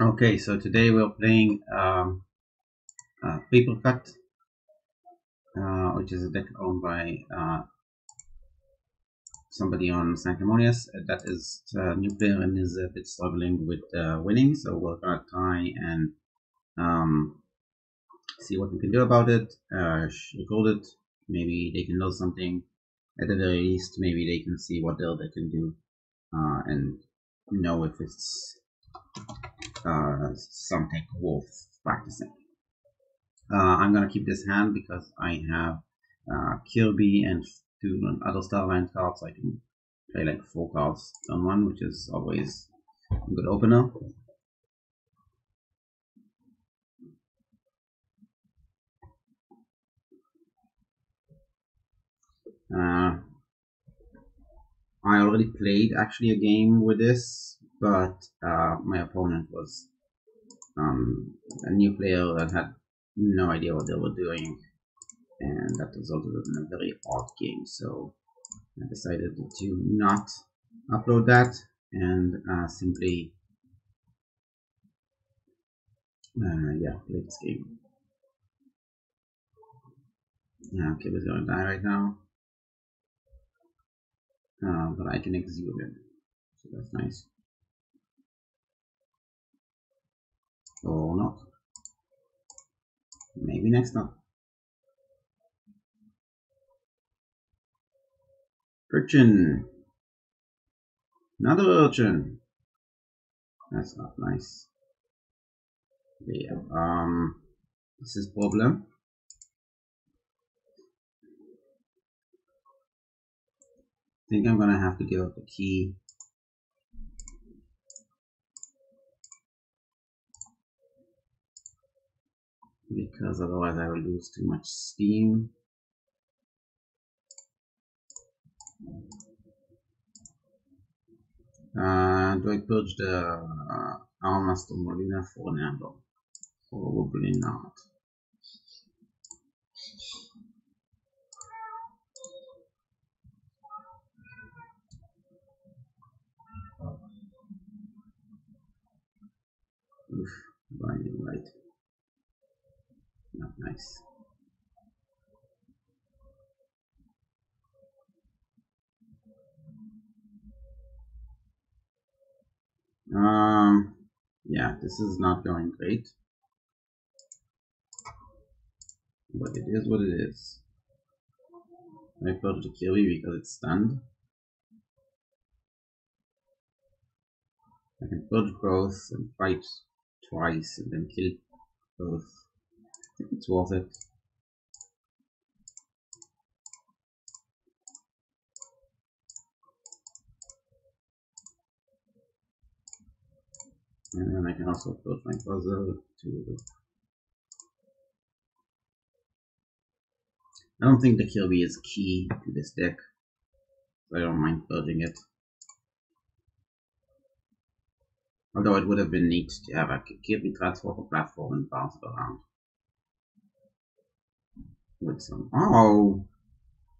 Okay, so today we're playing um, uh, Paper Cut, uh, which is a deck owned by uh, somebody on Sanctumonius. Uh, that is a new player and is a bit struggling with uh, winning, so we're gonna try and um, see what we can do about it. Uh, record it. Maybe they can know something. At the very least, maybe they can see what they can do uh, and know if it's uh, something worth practicing. Uh, I'm gonna keep this hand because I have uh, Kirby and two other Starland cards. I can play like four cards on one, which is always a good opener. Uh, I already played actually a game with this, but uh, my opponent was um, a new player that had no idea what they were doing, and that resulted in a very odd game. So I decided to not upload that and uh, simply, uh, yeah, play this game. Yeah, okay, we're gonna die right now. Uh, but I can execute it. So that's nice. Or not. Maybe next time. Urchin. Another urchin. That's not nice. Yeah. Um. This is problem. I think I'm gonna have to give up the key. Because otherwise I will lose too much steam. Uh, do I purge the uh, Armsmaster Molina for Nando? Probably not. Oof, light. Not nice. Um, yeah, this is not going great. But it is what it is. I failed to kill Kirby because it's stunned. I can purge both and fight twice and then kill both. It's worth it. And then I can also put my puzzle to I don't think the Kirby is key to this deck. So I don't mind purging it. Although it would have been neat to have a Kirby transporter platform and bounce it around. With some... Oh!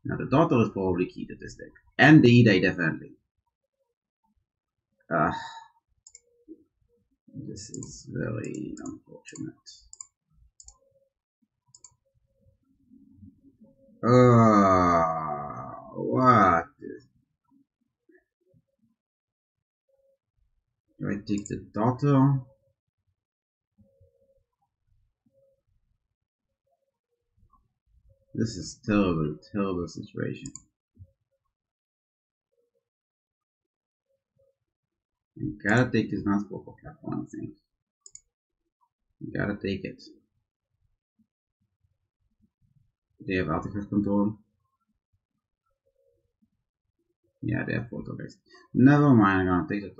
Now the daughter is probably key to this deck. And the Idai definitely. Uh, this is very unfortunate. Uh, what? Do I take the daughter? This is terrible, terrible situation. You gotta take this transport for platform, I think. You gotta take it. They have artifact control. Yeah, they have photo based. Never mind, I'm gonna take the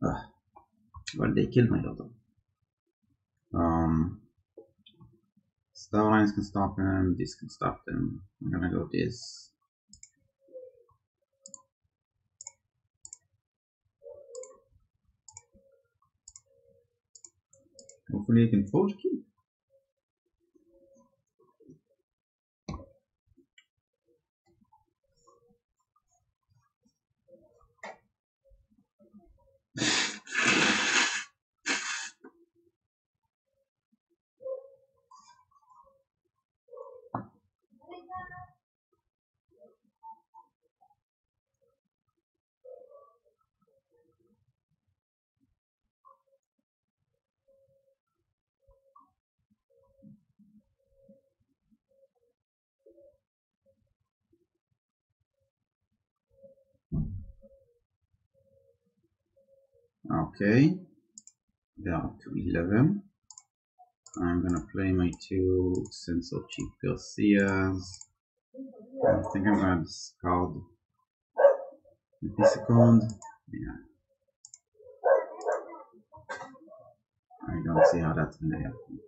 daughter. Well, they killed my daughter. Um, star lines can stop them, this can stop them. I'm gonna go this. Hopefully I can forge key. Okay, down to 11. I'm gonna play my two Sensor Chief Garcias. I think I'm gonna discard the second. Yeah. I don't see how that's gonna happen.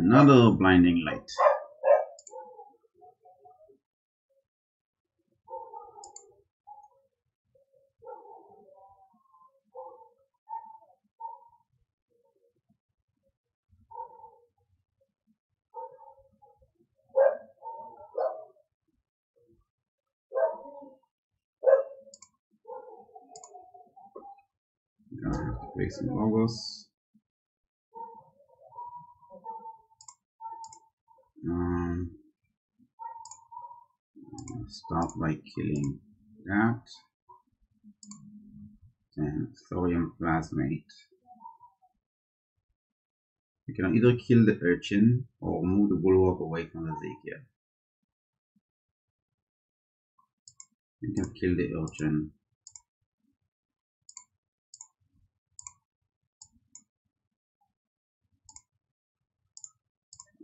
Another blinding light. Play some logos. Um, start by killing that. Then thorium plasmate. You can either kill the urchin or move the bulwark away from the. You can kill the urchin.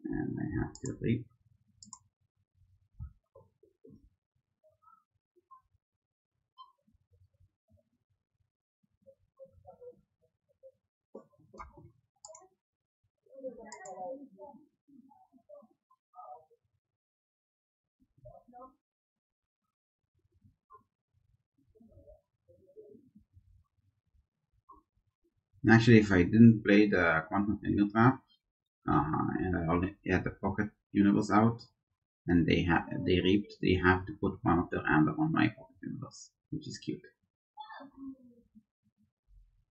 And I have to leap. Actually, if I didn't play the Quantum Finger Trap, uh, and I already had the Pocket Universe out, and they have they reaped, they have to put one of their amber on my Pocket Universe, which is cute.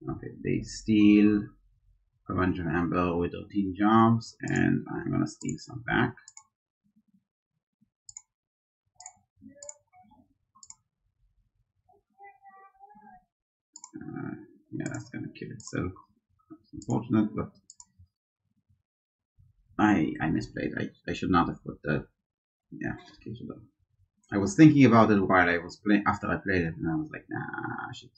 Okay, they steal a bunch of amber with 13 jobs, and I'm gonna steal some back. Uh, yeah, that's gonna kill itself. That's unfortunate, but I I misplayed. I, I should not have put that. Yeah, I was thinking about it while I was playing after I played it, and I was like, nah, shit.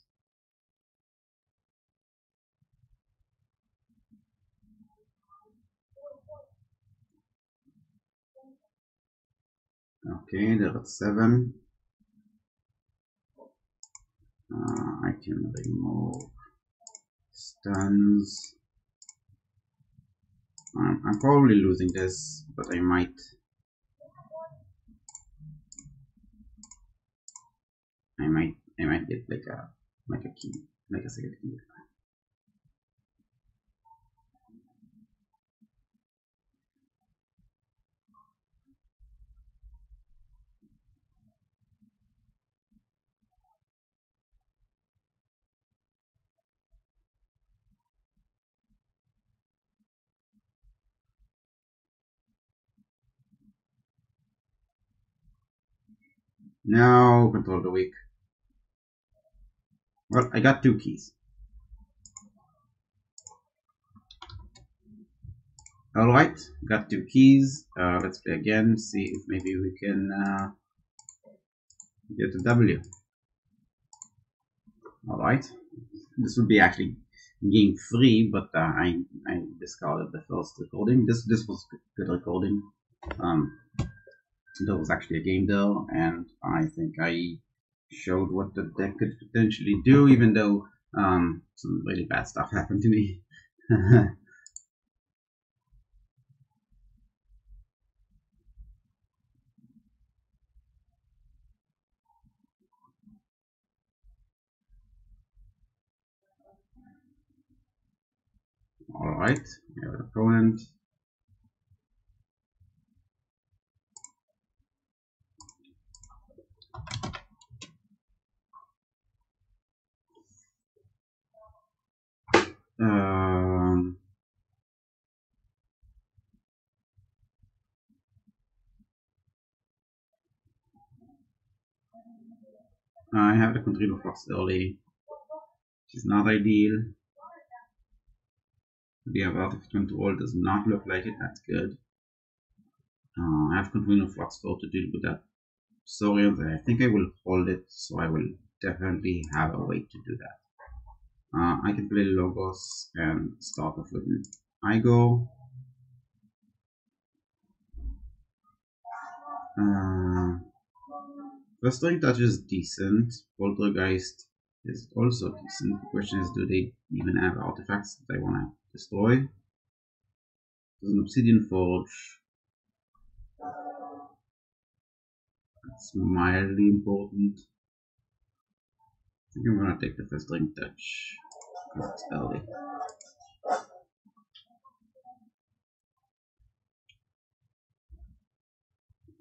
Okay, there are seven. Uh, I can remove stuns. I'm, probably losing this, but I might. I might, I might get like a, like a key, like a second key. Now control the weak. Well, I got two keys. Alright, got two keys. Uh, let's play again, see if maybe we can uh, get a W. Alright, this would be actually game three, but uh, I I discarded the first recording. This this was good recording. Um, there was actually a game there, and I think I showed what the deck could potentially do, even though um, some really bad stuff happened to me. Alright, we have an opponent. Um, I have the Control Flux early, which is not ideal. The Art of Control does not look like it, that's good. Uh, I have Continuum Flux though to deal with that Saurians, I think I will hold it, so I will definitely have a way to do that. Uh, I can play Logos and start off with Igo. Uh, Festering Touch is decent. Poltergeist is also decent. The question is, do they even have artifacts that I want to destroy? There's an Obsidian Forge. That's mildly important. Think I'm gonna take the first link Touch early.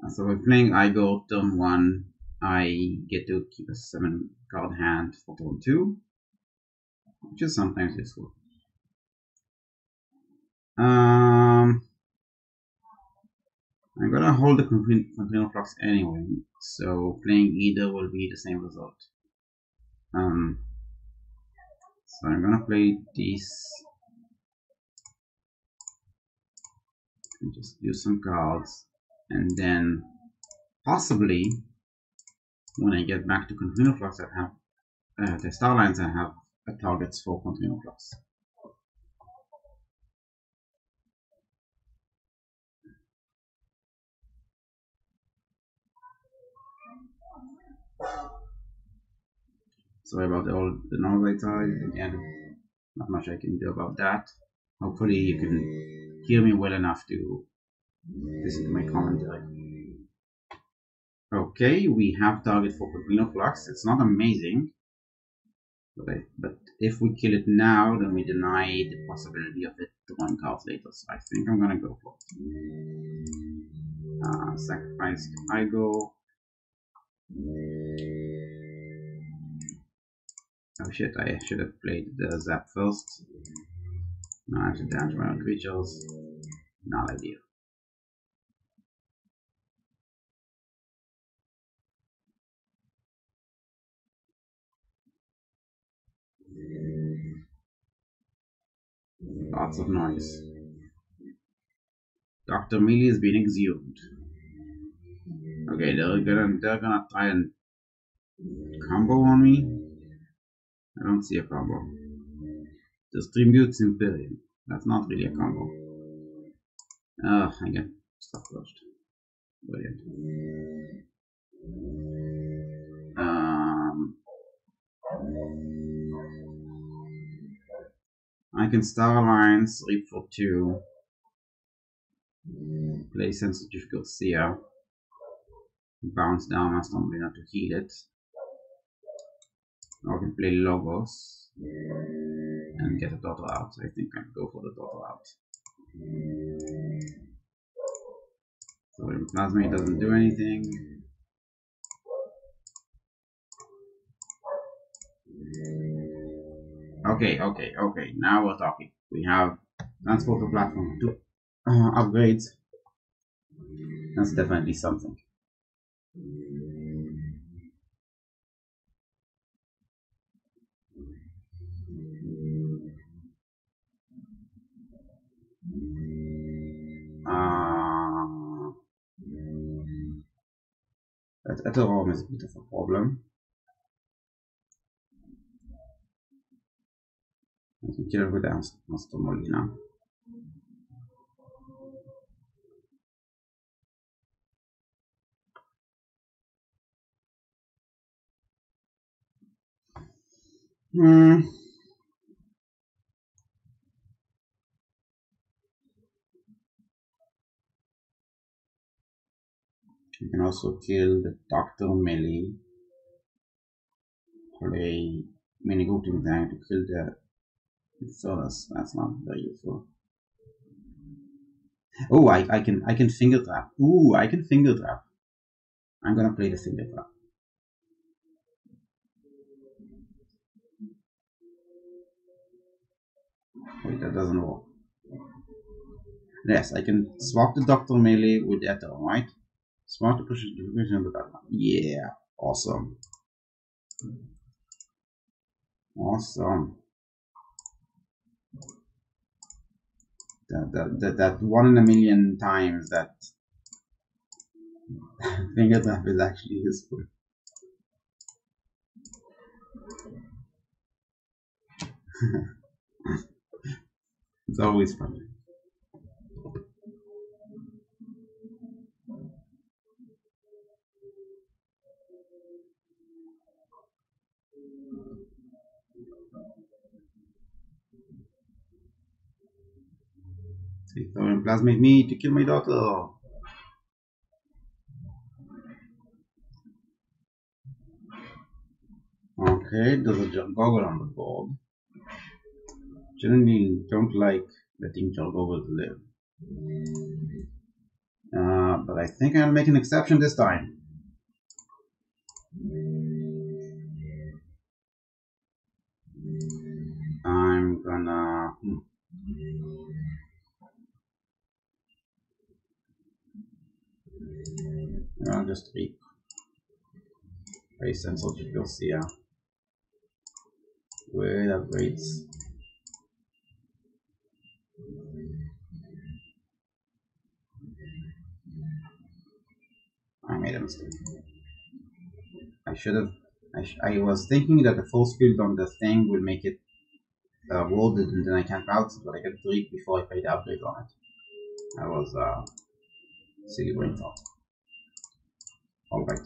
So we're playing I go turn 1. I get to keep a 7 card hand for turn 2, which is sometimes useful. Um, I'm gonna hold the Continuum Flux anyway, so playing either will be the same result. Um, so I'm gonna play these. Just use some cards, and then possibly when I get back to Continuum Flux, I have uh, the star lines. I have a targets for Continuum Flux. Sorry about the old the noise again. Not much I can do about that. Hopefully you can hear me well enough to listen to my commentary. Okay, we have target for Corvino Flux. It's not amazing, but, I, but if we kill it now, then we deny the possibility of it drawing cards later. So I think I'm gonna go for it. Uh, sacrifice Igo. Oh shit, I should have played the Zap first. Now I have to damage my own creatures. Not ideal. Lots of noise. Dr. Mealy is being exhumed. Okay, they're gonna they're gonna try and combo on me. I don't see a combo. Distributes Imperium. That's not really a combo. Ah, I get stuff flushed. Brilliant. Um, I can Star Alliance, sleep for two, play Sensor Chief Garcia, bounce down Master Marina to heal it, I can play Logos and get a daughter out. I think I go for the daughter out. So Plasma doesn't do anything. Okay, okay, okay. Now we're talking. We have transporter platform to uh, upgrades. That's definitely something. That Etherraum is a bit of a problem. Let me carefully dance Master Molina. Mm. You can also kill the Doctor Melee. Play mini grouping thing to kill the fellas. That's not very useful. Oh, I, I can I can finger trap. Ooh, I can finger trap. I'm gonna play the finger trap. Wait, that doesn't work. Yes, I can swap the Doctor melee with Ether, right? Swap the push division the background. Yeah, awesome. Awesome. That, that, that, that one in a million times that finger trap is actually useful. it's always They throw plasmid me to kill my daughter. Okay, there's a goggle on the board. Generally don't like letting Jargogle live. Uh, but I think I'll make an exception this time. I'm gonna... Hmm. I'll just reap. Race and Soldier Garcia. With upgrades. I made a mistake. I should have. I, sh I was thinking that the force field on the thing will make it uh, worded and then I can route it, but I get three before I pay the upgrade on it. That was uh, silly brain thought. Alright.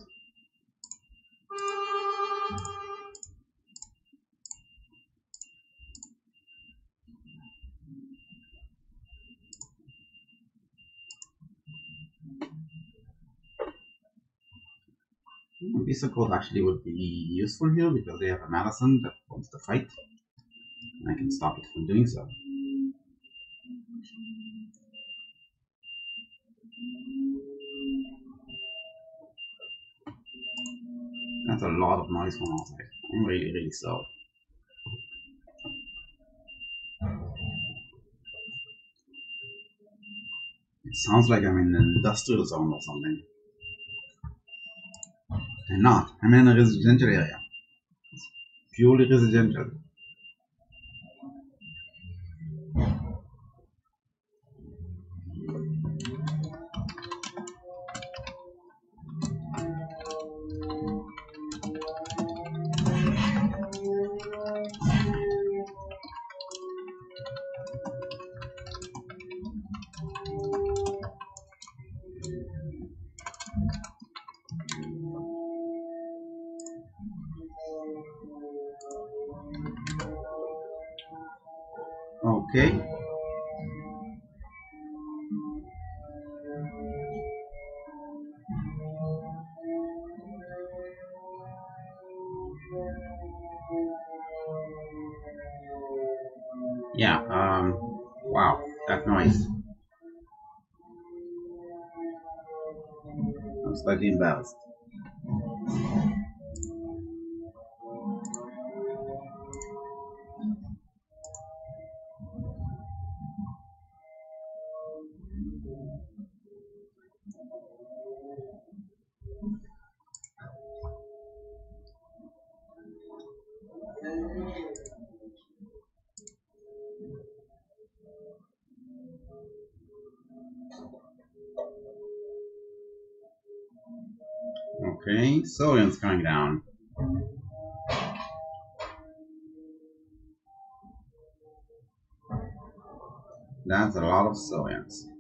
Visa code actually would be useful here because they have a Madison that wants to fight. And I can stop it from doing so. That's a lot of noise outside. I'm really, really slow. It sounds like I'm in an industrial zone or something. I'm not. I'm in a residential area. It's purely residential. I'm slightly Okay, Saurian's coming down. That's a lot of Saurians.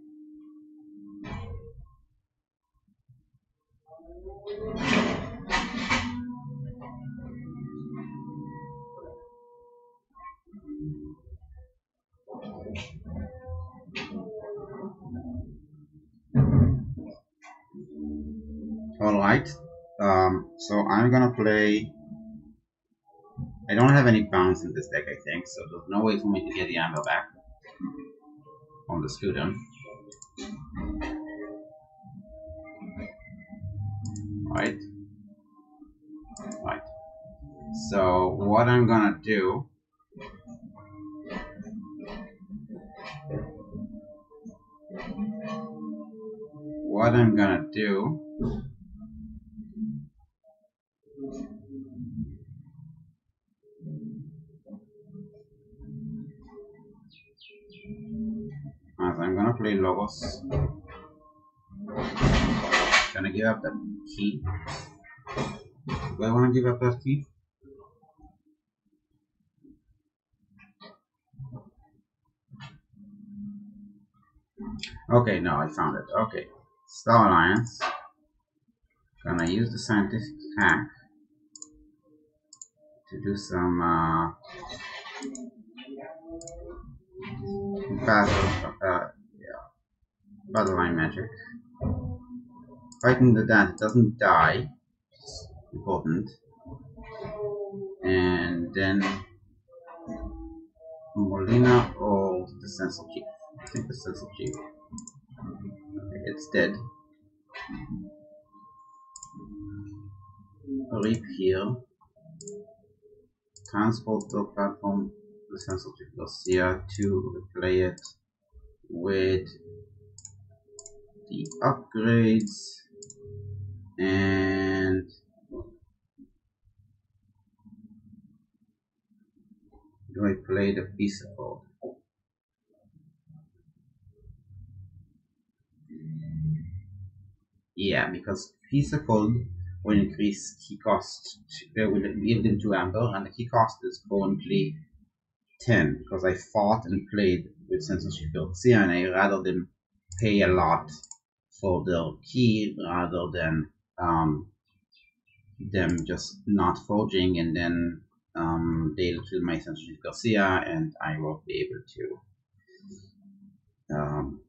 I'm gonna play. I don't have any bounce in this deck, I think, so there's no way for me to get the amber back on the scooter. Right? Right. So, what I'm gonna do what I'm gonna do play Logos gonna give up the key do I wanna give up that key? Okay, no, I found it. Okay. Star Alliance. Gonna use the scientific hack to do some uh, battle, uh, yeah, battle line magic. Fighting the dance doesn't die, important. And then Molina or the Sense Chief. I think the Sense Chief. Okay, it's dead. Reap here. Transport the platform the Sense Chief Garcia to replay it with the upgrades and do I play the peaceable? Yeah, because peaceable will increase key cost, uh, will give them to Amber, and the key cost is currently 10 because I fought and played with censorship built CNA rather than pay a lot for the key rather than um, them just not forging and then um, they'll kill my Sensor Chief Garcia and I won't be able to um,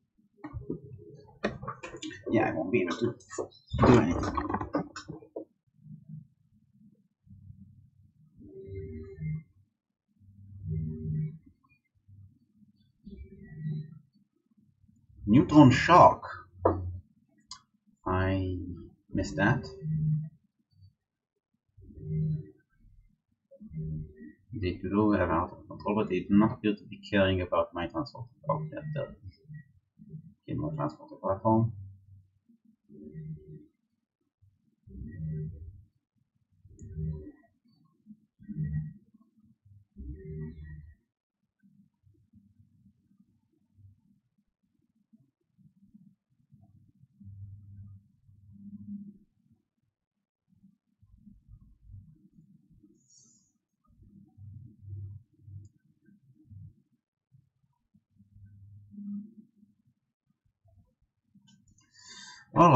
yeah I won't be able to do anything. Neutron Shark. I missed that. They do have out of control, but they do not appear to be caring about my transport. Oh, that does. Okay, more transport platform.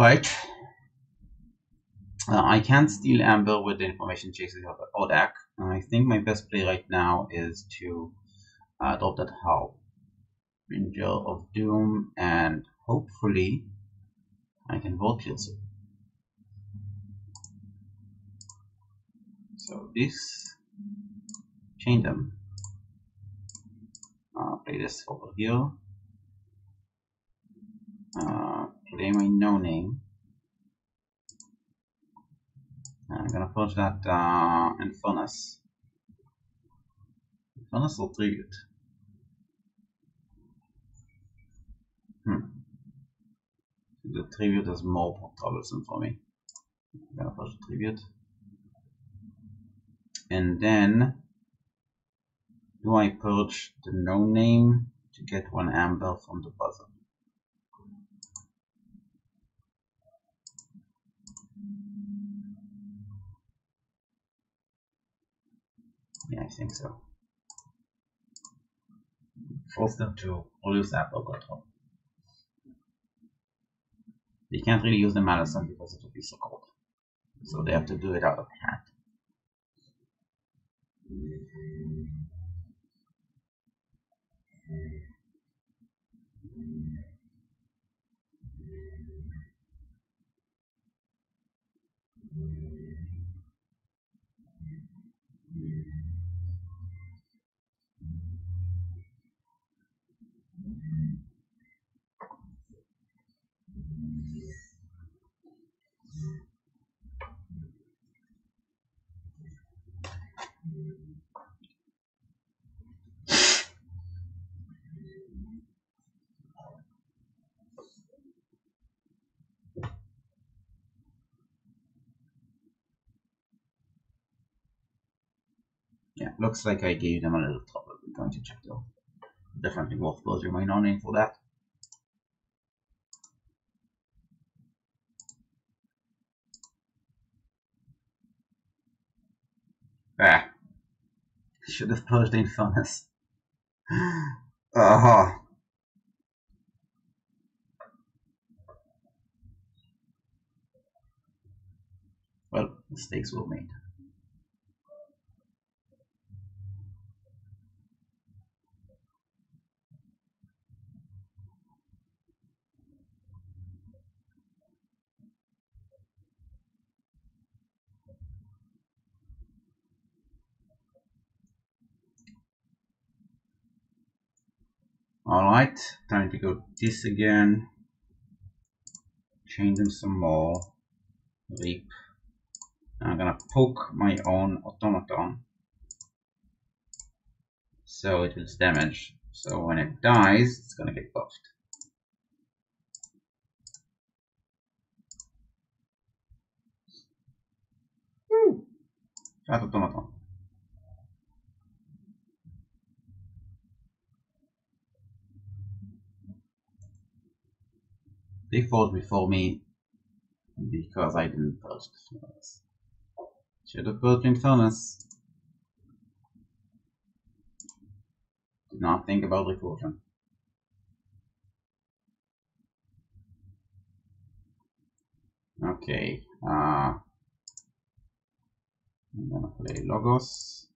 Alright. Uh, I can't steal Amber with the information chases of Odak. I think my best play right now is to uh, drop that Hull. Ranger of Doom and hopefully I can vote kills it. So this chain them. Uh, play this over here. Uh, play my no name. I'm gonna purge that uh, Infernus. Infernus will tribute. Hmm. The tribute is more troublesome for me. I'm gonna the tribute. And then do I purge the no name to get one amber from the puzzle? Yeah, I think so. Force them to lose Apple control. They can't really use the Malison because it would be so cold. So they have to do it out of hand. Looks like I gave them a little trouble. I'm going to check though. Definitely worth closing my non for that. Ah. Should have purged the Infernus. uh-huh. Well, mistakes were made. Alright, time to go this again. Change them some more. Leap. I'm gonna poke my own automaton. So it will damage. So when it dies, it's gonna get buffed. Woo! Fat automaton. They fought before me because I didn't purge the furnace. Should have purged in furnace. Did not think about the recruitment. Okay, uh, I'm gonna play Logos.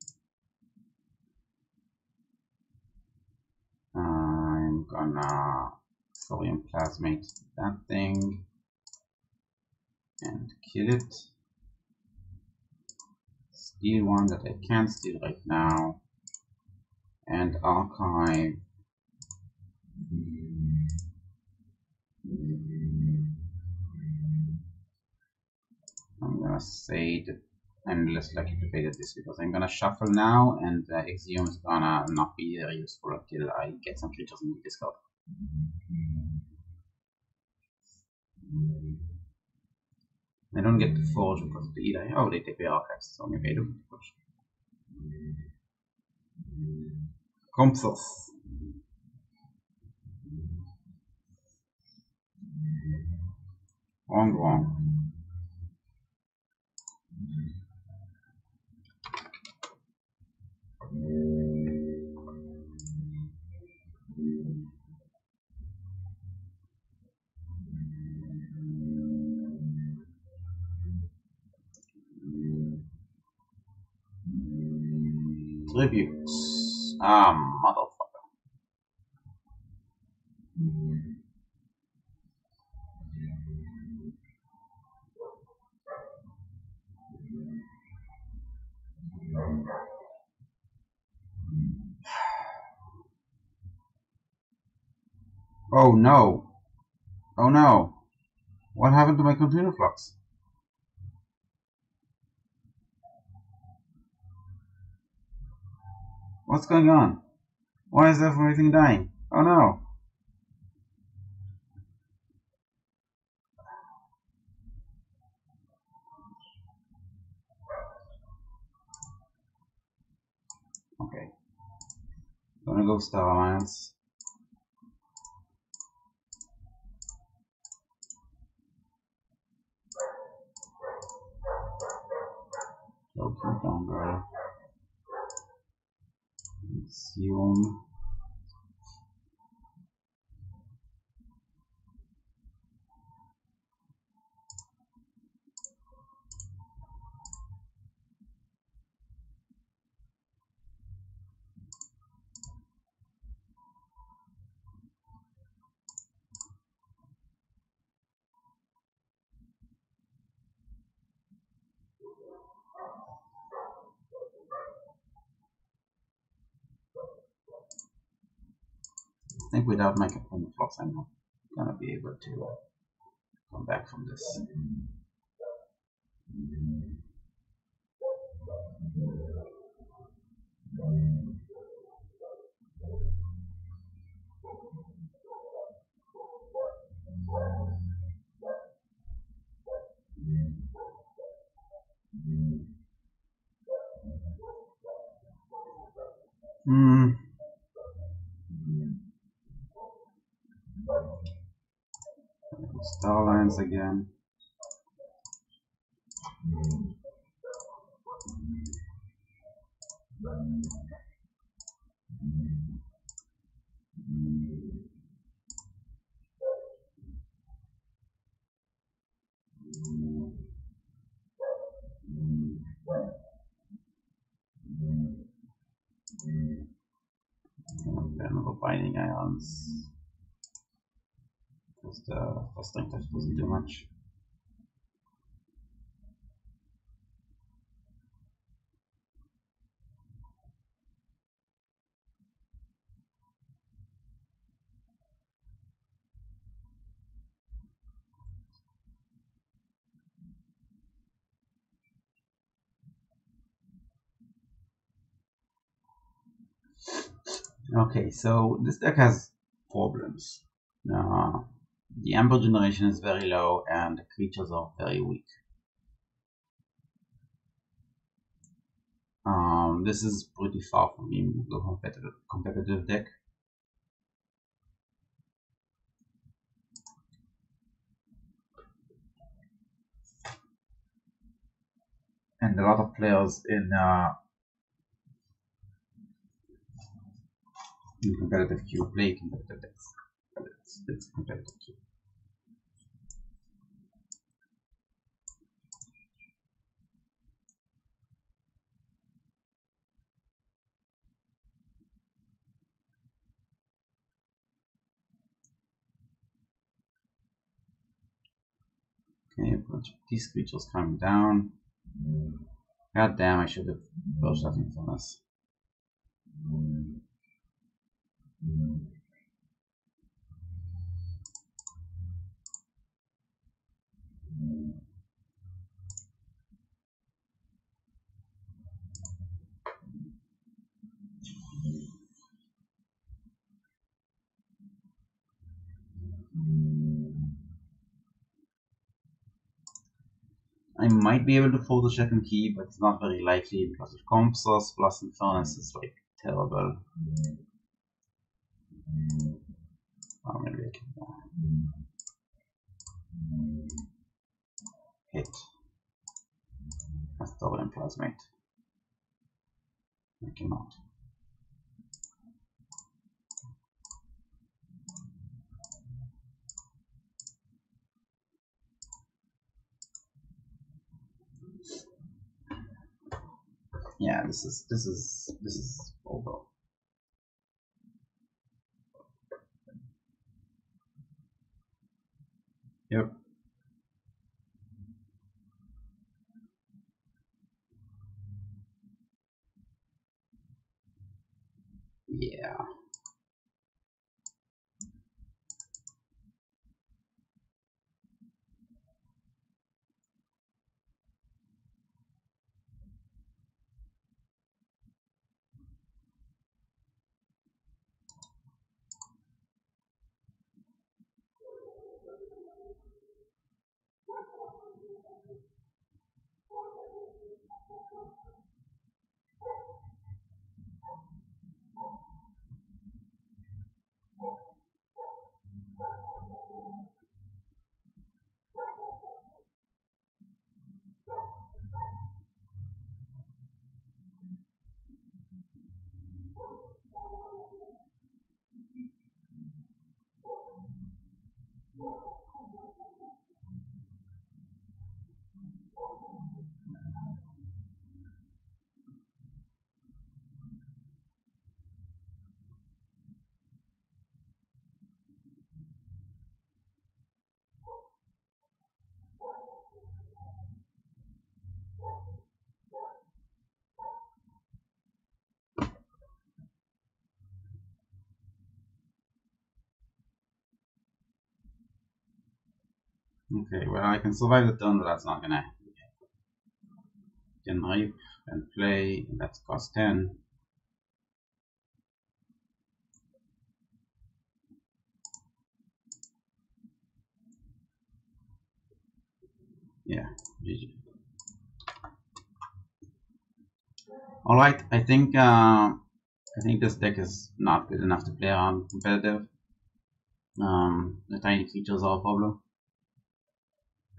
I'm gonna Thorium Plasmate that thing and kill it. Steal one that I can't steal right now and archive I'm gonna say that I'm less likely to play this because I'm gonna shuffle now and uh, Exium is gonna not be very useful until I get some creatures in the discard. I don't get the forge because of the Eli. Oh, they take the archives, so maybe I do the forge. Compsos. Wrong, wrong. Tributes. Ah, motherfucker. Oh no. Oh no. What happened to my container flux? What's going on? Why is everything dying? Oh no. Okay. I'm Gonna go Star Alliance. Okay, down girl. Mission. I without my component blocks, I'm not gonna be able to uh, come back from this. Mm. Star again. Another binding irons. Because the fostering touch doesn't do much. Okay, so this deck has problems. Uh, the amber generation is very low and the creatures are very weak. Um, this is pretty far from being a competitive, deck. And a lot of players in uh, in competitive queue play competitive decks. It's competitive queue. Okay, bunch of these creatures coming down. God damn, I should have built something from this. Might be able to the second key, but it's not very likely because of comp source plus furnace is like terrible. Oh, maybe I can uh, hit. That's double and plasmate. I cannot. Yeah, this is this is this is over. Yep. Yeah. Okay, well I can survive the turn, but that's not gonna happen. Can rip and play, and that's cost 10. Yeah, GG. Alright, I think uh, I think this deck is not good enough to play around competitive. Um, the tiny creatures are a problem.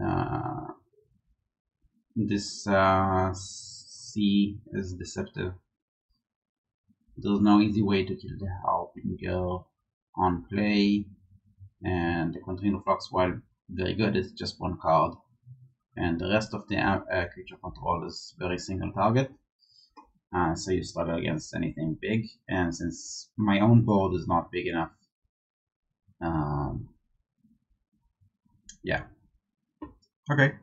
Uh, this uh, C is deceptive. There's no easy way to kill the Harping Girl on play, and the Continuum Flux, while very good, is just one card, and the rest of the uh, creature control is very single target. Uh, so you struggle against anything big, and since my own board is not big enough, um, yeah. Okay.